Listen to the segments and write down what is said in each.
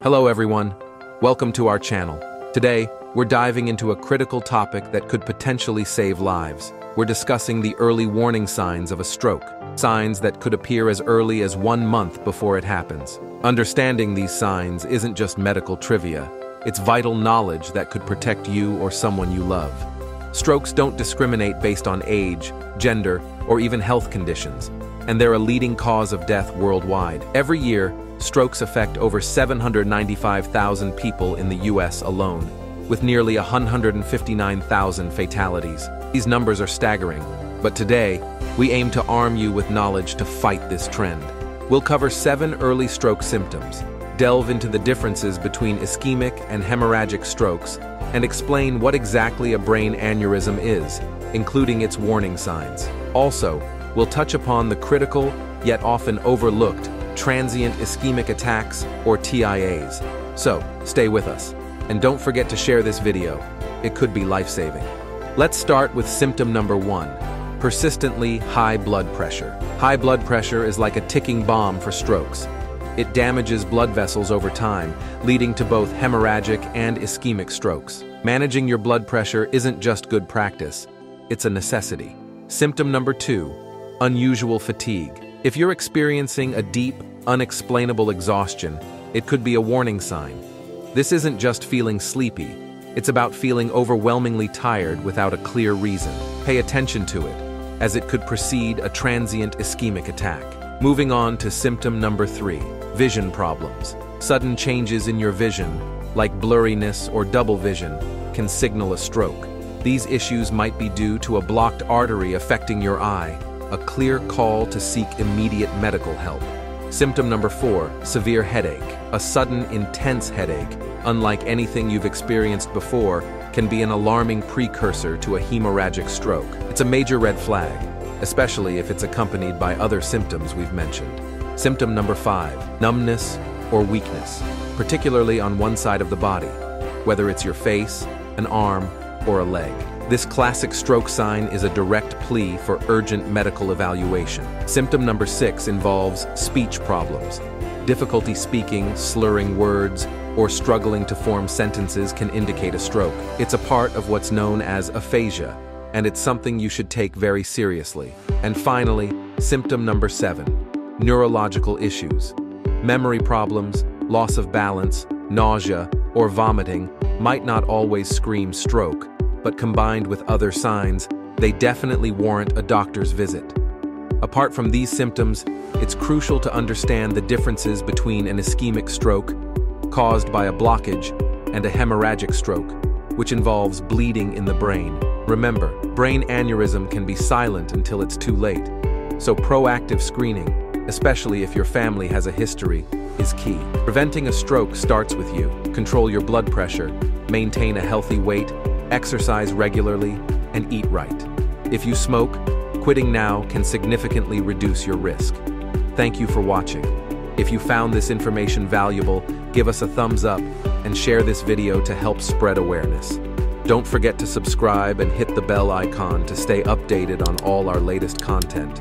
Hello everyone, welcome to our channel. Today, we're diving into a critical topic that could potentially save lives. We're discussing the early warning signs of a stroke, signs that could appear as early as one month before it happens. Understanding these signs isn't just medical trivia, it's vital knowledge that could protect you or someone you love. Strokes don't discriminate based on age, gender, or even health conditions, and they're a leading cause of death worldwide. Every year, strokes affect over 795,000 people in the US alone, with nearly 159,000 fatalities. These numbers are staggering, but today, we aim to arm you with knowledge to fight this trend. We'll cover seven early stroke symptoms, delve into the differences between ischemic and hemorrhagic strokes, and explain what exactly a brain aneurysm is, including its warning signs. Also, we'll touch upon the critical, yet often overlooked, transient ischemic attacks, or TIAs. So, stay with us. And don't forget to share this video. It could be life-saving. Let's start with symptom number one, persistently high blood pressure. High blood pressure is like a ticking bomb for strokes. It damages blood vessels over time, leading to both hemorrhagic and ischemic strokes. Managing your blood pressure isn't just good practice, it's a necessity. Symptom number two, unusual fatigue. If you're experiencing a deep, unexplainable exhaustion, it could be a warning sign. This isn't just feeling sleepy, it's about feeling overwhelmingly tired without a clear reason. Pay attention to it, as it could precede a transient ischemic attack. Moving on to symptom number three, vision problems. Sudden changes in your vision, like blurriness or double vision, can signal a stroke. These issues might be due to a blocked artery affecting your eye, a clear call to seek immediate medical help. Symptom number four, severe headache. A sudden, intense headache, unlike anything you've experienced before, can be an alarming precursor to a hemorrhagic stroke. It's a major red flag, especially if it's accompanied by other symptoms we've mentioned. Symptom number five, numbness or weakness, particularly on one side of the body, whether it's your face, an arm, or a leg. This classic stroke sign is a direct plea for urgent medical evaluation. Symptom number six involves speech problems. Difficulty speaking, slurring words, or struggling to form sentences can indicate a stroke. It's a part of what's known as aphasia, and it's something you should take very seriously. And finally, symptom number seven, neurological issues. Memory problems, loss of balance, nausea, or vomiting might not always scream stroke, but combined with other signs, they definitely warrant a doctor's visit. Apart from these symptoms, it's crucial to understand the differences between an ischemic stroke, caused by a blockage, and a hemorrhagic stroke, which involves bleeding in the brain. Remember, brain aneurysm can be silent until it's too late, so proactive screening, especially if your family has a history, is key. Preventing a stroke starts with you. Control your blood pressure, maintain a healthy weight, exercise regularly, and eat right. If you smoke, quitting now can significantly reduce your risk. Thank you for watching. If you found this information valuable, give us a thumbs up and share this video to help spread awareness. Don't forget to subscribe and hit the bell icon to stay updated on all our latest content.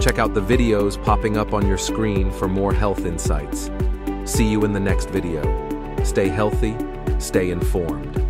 Check out the videos popping up on your screen for more health insights. See you in the next video. Stay healthy, stay informed.